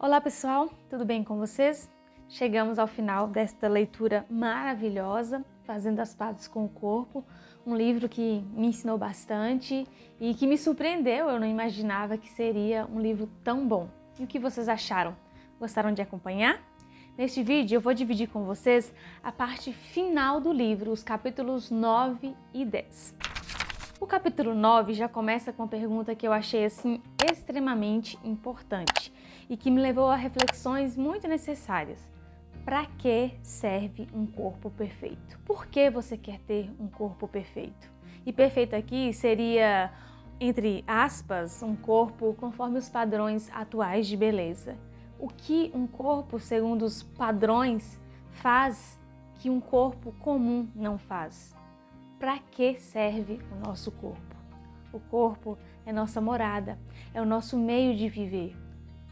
Olá pessoal, tudo bem com vocês? Chegamos ao final desta leitura maravilhosa, Fazendo as Pazes com o Corpo, um livro que me ensinou bastante e que me surpreendeu. Eu não imaginava que seria um livro tão bom. E o que vocês acharam? Gostaram de acompanhar? Neste vídeo eu vou dividir com vocês a parte final do livro, os capítulos 9 e 10. O capítulo 9 já começa com uma pergunta que eu achei assim extremamente importante e que me levou a reflexões muito necessárias. Para que serve um corpo perfeito? Por que você quer ter um corpo perfeito? E perfeito aqui seria, entre aspas, um corpo conforme os padrões atuais de beleza. O que um corpo, segundo os padrões, faz que um corpo comum não faz? Para que serve o nosso corpo? O corpo é nossa morada, é o nosso meio de viver,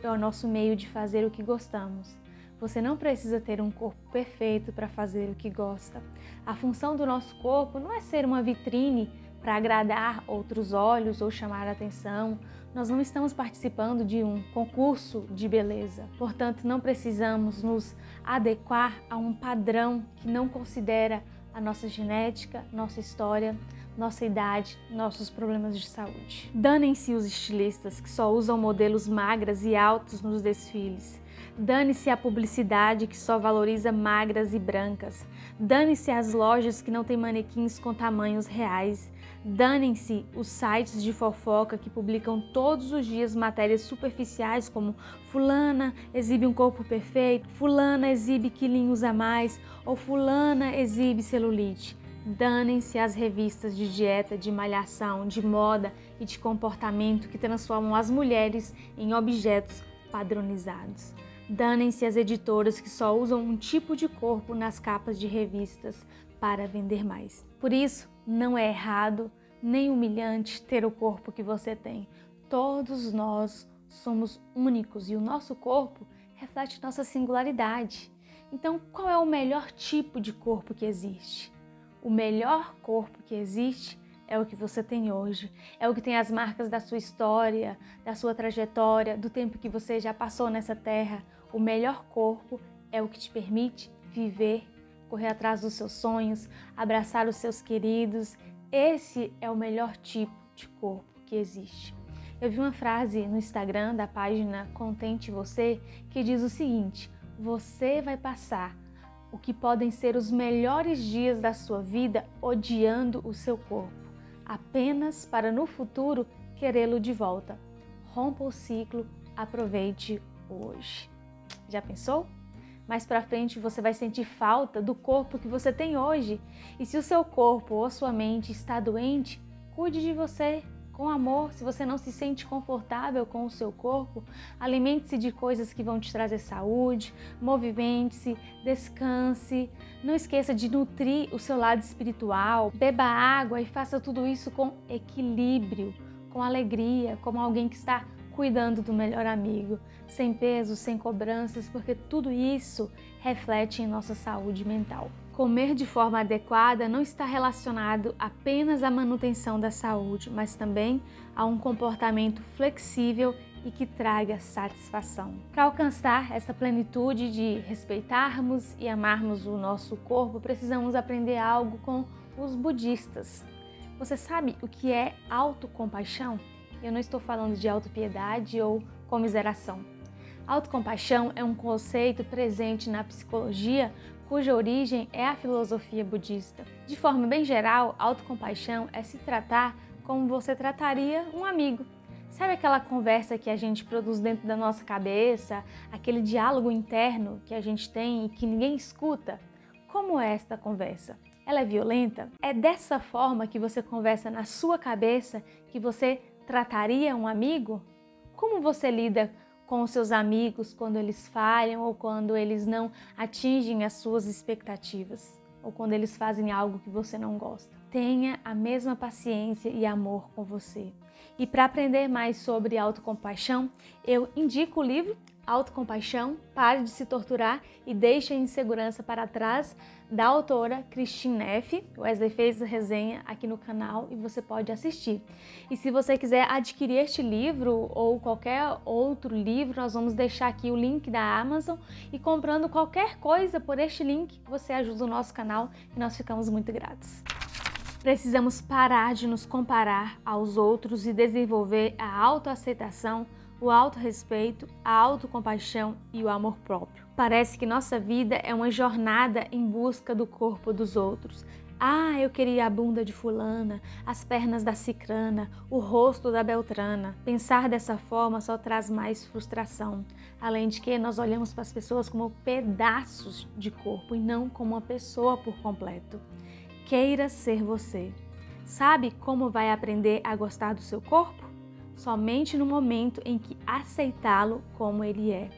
é o nosso meio de fazer o que gostamos. Você não precisa ter um corpo perfeito para fazer o que gosta. A função do nosso corpo não é ser uma vitrine para agradar outros olhos ou chamar atenção. Nós não estamos participando de um concurso de beleza. Portanto, não precisamos nos adequar a um padrão que não considera a nossa genética, nossa história, nossa idade, nossos problemas de saúde. Danem-se os estilistas que só usam modelos magras e altos nos desfiles. Dane-se a publicidade que só valoriza magras e brancas. Dane-se as lojas que não têm manequins com tamanhos reais. Danem-se os sites de fofoca que publicam todos os dias matérias superficiais como fulana exibe um corpo perfeito, fulana exibe quilinhos a mais ou fulana exibe celulite. Danem-se as revistas de dieta, de malhação, de moda e de comportamento que transformam as mulheres em objetos padronizados. Danem-se as editoras que só usam um tipo de corpo nas capas de revistas para vender mais. Por isso, não é errado nem humilhante ter o corpo que você tem. Todos nós somos únicos e o nosso corpo reflete nossa singularidade. Então, qual é o melhor tipo de corpo que existe? O melhor corpo que existe é o que você tem hoje, é o que tem as marcas da sua história, da sua trajetória, do tempo que você já passou nessa terra. O melhor corpo é o que te permite viver, correr atrás dos seus sonhos, abraçar os seus queridos. Esse é o melhor tipo de corpo que existe. Eu vi uma frase no Instagram da página Contente Você que diz o seguinte: você vai passar o que podem ser os melhores dias da sua vida odiando o seu corpo, apenas para no futuro querê-lo de volta. Rompa o ciclo, aproveite hoje. Já pensou? Mais para frente você vai sentir falta do corpo que você tem hoje. E se o seu corpo ou sua mente está doente, cuide de você, com amor, se você não se sente confortável com o seu corpo, alimente-se de coisas que vão te trazer saúde, movimente-se, descanse. Não esqueça de nutrir o seu lado espiritual, beba água e faça tudo isso com equilíbrio, com alegria, como alguém que está cuidando do melhor amigo, sem peso, sem cobranças, porque tudo isso reflete em nossa saúde mental. Comer de forma adequada não está relacionado apenas à manutenção da saúde, mas também a um comportamento flexível e que traga satisfação. Para alcançar essa plenitude de respeitarmos e amarmos o nosso corpo, precisamos aprender algo com os budistas. Você sabe o que é autocompaixão? Eu não estou falando de autopiedade ou comiseração. Autocompaixão é um conceito presente na psicologia cuja origem é a filosofia budista. De forma bem geral, autocompaixão é se tratar como você trataria um amigo. Sabe aquela conversa que a gente produz dentro da nossa cabeça, aquele diálogo interno que a gente tem e que ninguém escuta? Como é esta conversa? Ela é violenta? É dessa forma que você conversa na sua cabeça que você trataria um amigo? Como você lida com seus amigos quando eles falham ou quando eles não atingem as suas expectativas ou quando eles fazem algo que você não gosta. Tenha a mesma paciência e amor com você. E para aprender mais sobre autocompaixão, eu indico o livro Autocompaixão, Pare de se torturar e deixe a insegurança para trás, da autora Christine Neff. O Wesley fez a resenha aqui no canal e você pode assistir. E se você quiser adquirir este livro ou qualquer outro livro, nós vamos deixar aqui o link da Amazon e comprando qualquer coisa por este link, você ajuda o nosso canal e nós ficamos muito gratos. Precisamos parar de nos comparar aos outros e desenvolver a autoaceitação o autorrespeito, a autocompaixão e o amor próprio. Parece que nossa vida é uma jornada em busca do corpo dos outros. Ah, eu queria a bunda de fulana, as pernas da cicrana, o rosto da beltrana. Pensar dessa forma só traz mais frustração. Além de que nós olhamos para as pessoas como pedaços de corpo e não como uma pessoa por completo. Queira ser você. Sabe como vai aprender a gostar do seu corpo? Somente no momento em que aceitá-lo como ele é.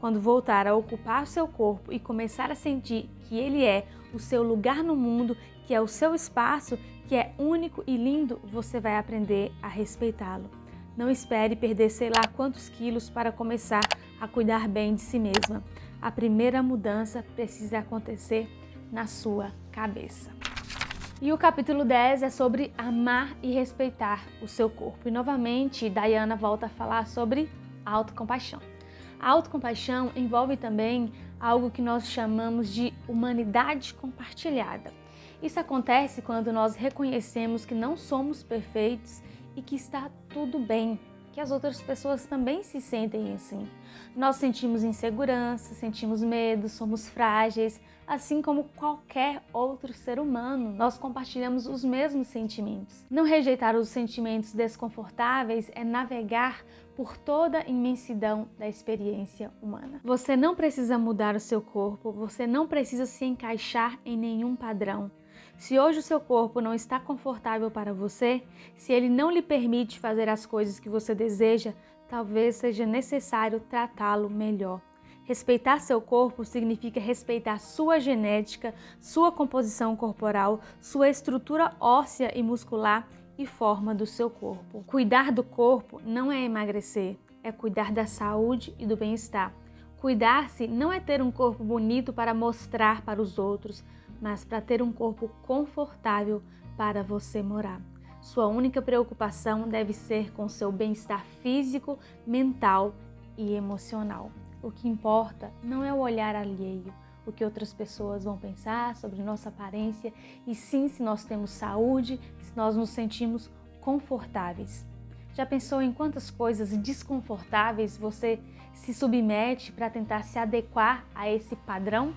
Quando voltar a ocupar o seu corpo e começar a sentir que ele é o seu lugar no mundo, que é o seu espaço, que é único e lindo, você vai aprender a respeitá-lo. Não espere perder sei lá quantos quilos para começar a cuidar bem de si mesma. A primeira mudança precisa acontecer na sua cabeça. E o capítulo 10 é sobre amar e respeitar o seu corpo. E novamente, Diana volta a falar sobre autocompaixão. A autocompaixão envolve também algo que nós chamamos de humanidade compartilhada. Isso acontece quando nós reconhecemos que não somos perfeitos e que está tudo bem, que as outras pessoas também se sentem assim. Nós sentimos insegurança, sentimos medo, somos frágeis, assim como qualquer outro ser humano. Nós compartilhamos os mesmos sentimentos. Não rejeitar os sentimentos desconfortáveis é navegar por toda a imensidão da experiência humana. Você não precisa mudar o seu corpo, você não precisa se encaixar em nenhum padrão. Se hoje o seu corpo não está confortável para você, se ele não lhe permite fazer as coisas que você deseja, talvez seja necessário tratá-lo melhor. Respeitar seu corpo significa respeitar sua genética, sua composição corporal, sua estrutura óssea e muscular e forma do seu corpo. Cuidar do corpo não é emagrecer, é cuidar da saúde e do bem-estar. Cuidar-se não é ter um corpo bonito para mostrar para os outros, mas para ter um corpo confortável para você morar. Sua única preocupação deve ser com seu bem-estar físico, mental e emocional. O que importa não é o olhar alheio, o que outras pessoas vão pensar sobre nossa aparência, e sim se nós temos saúde, se nós nos sentimos confortáveis. Já pensou em quantas coisas desconfortáveis você se submete para tentar se adequar a esse padrão?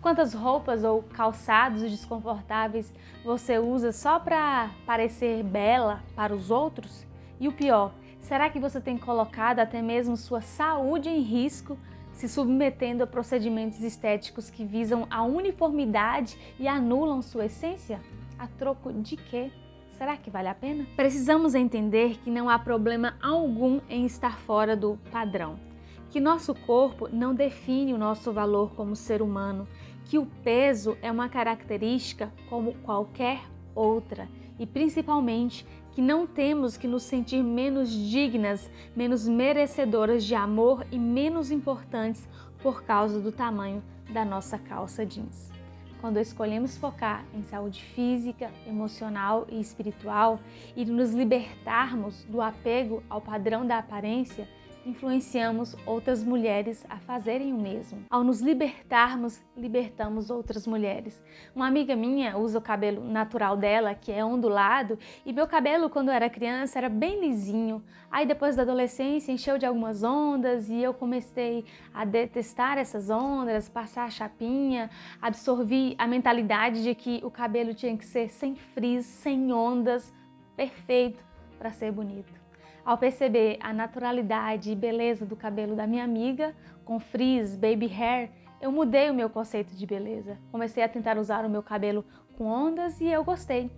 Quantas roupas ou calçados desconfortáveis você usa só para parecer bela para os outros? E o pior, Será que você tem colocado até mesmo sua saúde em risco, se submetendo a procedimentos estéticos que visam a uniformidade e anulam sua essência? A troco de quê? Será que vale a pena? Precisamos entender que não há problema algum em estar fora do padrão, que nosso corpo não define o nosso valor como ser humano, que o peso é uma característica como qualquer outra e principalmente que não temos que nos sentir menos dignas, menos merecedoras de amor e menos importantes por causa do tamanho da nossa calça jeans. Quando escolhemos focar em saúde física, emocional e espiritual e nos libertarmos do apego ao padrão da aparência, influenciamos outras mulheres a fazerem o mesmo. Ao nos libertarmos, libertamos outras mulheres. Uma amiga minha usa o cabelo natural dela, que é ondulado, e meu cabelo quando eu era criança era bem lisinho. Aí depois da adolescência encheu de algumas ondas e eu comecei a detestar essas ondas, passar a chapinha, absorvi a mentalidade de que o cabelo tinha que ser sem frizz, sem ondas, perfeito para ser bonito. Ao perceber a naturalidade e beleza do cabelo da minha amiga, com frizz, baby hair, eu mudei o meu conceito de beleza. Comecei a tentar usar o meu cabelo com ondas e eu gostei.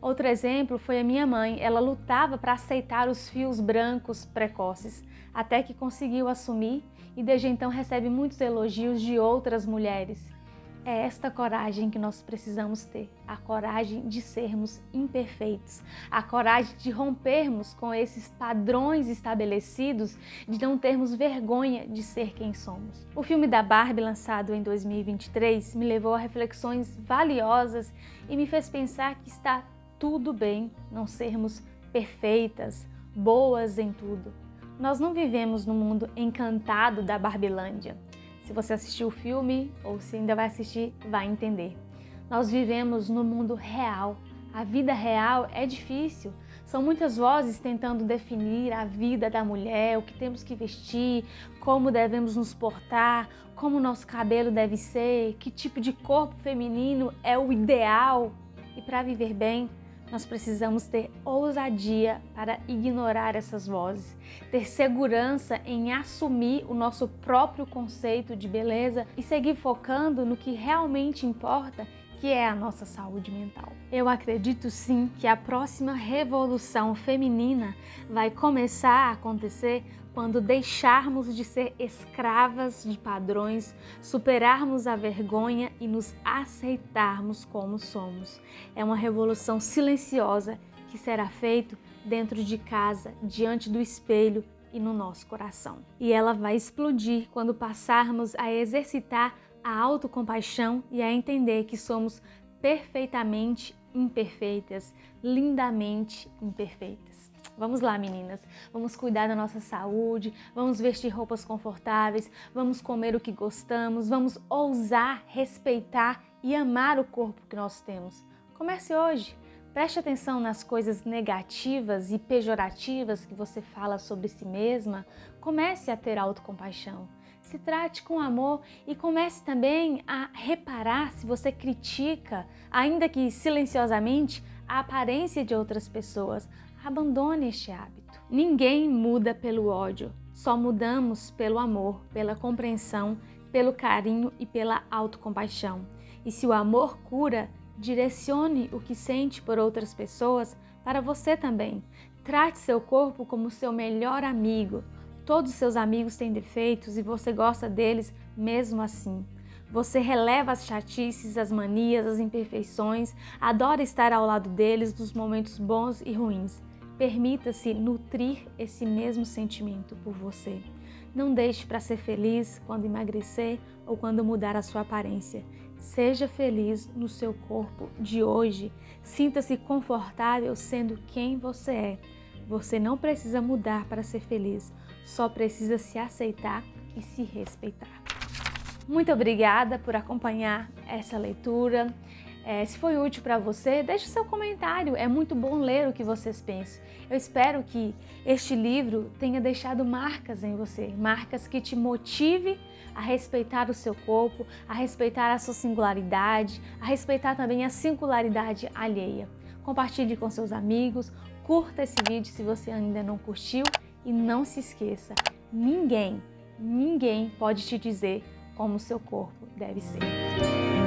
Outro exemplo foi a minha mãe. Ela lutava para aceitar os fios brancos precoces, até que conseguiu assumir e desde então recebe muitos elogios de outras mulheres. É esta coragem que nós precisamos ter, a coragem de sermos imperfeitos, a coragem de rompermos com esses padrões estabelecidos, de não termos vergonha de ser quem somos. O filme da Barbie, lançado em 2023, me levou a reflexões valiosas e me fez pensar que está tudo bem não sermos perfeitas, boas em tudo. Nós não vivemos no mundo encantado da Barbilândia. Se você assistiu o filme ou se ainda vai assistir, vai entender. Nós vivemos no mundo real. A vida real é difícil. São muitas vozes tentando definir a vida da mulher, o que temos que vestir, como devemos nos portar, como nosso cabelo deve ser, que tipo de corpo feminino é o ideal. E para viver bem, nós precisamos ter ousadia para ignorar essas vozes, ter segurança em assumir o nosso próprio conceito de beleza e seguir focando no que realmente importa que é a nossa saúde mental. Eu acredito sim que a próxima revolução feminina vai começar a acontecer quando deixarmos de ser escravas de padrões, superarmos a vergonha e nos aceitarmos como somos. É uma revolução silenciosa que será feita dentro de casa, diante do espelho e no nosso coração. E ela vai explodir quando passarmos a exercitar a autocompaixão e a entender que somos perfeitamente imperfeitas, lindamente imperfeitas. Vamos lá, meninas. Vamos cuidar da nossa saúde, vamos vestir roupas confortáveis, vamos comer o que gostamos, vamos ousar respeitar e amar o corpo que nós temos. Comece hoje. Preste atenção nas coisas negativas e pejorativas que você fala sobre si mesma. Comece a ter autocompaixão se trate com amor e comece também a reparar se você critica, ainda que silenciosamente, a aparência de outras pessoas. Abandone este hábito. Ninguém muda pelo ódio, só mudamos pelo amor, pela compreensão, pelo carinho e pela autocompaixão. E se o amor cura, direcione o que sente por outras pessoas para você também. Trate seu corpo como seu melhor amigo. Todos seus amigos têm defeitos e você gosta deles mesmo assim. Você releva as chatices, as manias, as imperfeições, adora estar ao lado deles nos momentos bons e ruins. Permita-se nutrir esse mesmo sentimento por você. Não deixe para ser feliz quando emagrecer ou quando mudar a sua aparência. Seja feliz no seu corpo de hoje. Sinta-se confortável sendo quem você é. Você não precisa mudar para ser feliz só precisa se aceitar e se respeitar. Muito obrigada por acompanhar essa leitura. É, se foi útil para você, deixe seu comentário. É muito bom ler o que vocês pensam. Eu espero que este livro tenha deixado marcas em você, marcas que te motive a respeitar o seu corpo, a respeitar a sua singularidade, a respeitar também a singularidade alheia. Compartilhe com seus amigos, curta esse vídeo se você ainda não curtiu e não se esqueça, ninguém, ninguém pode te dizer como o seu corpo deve ser.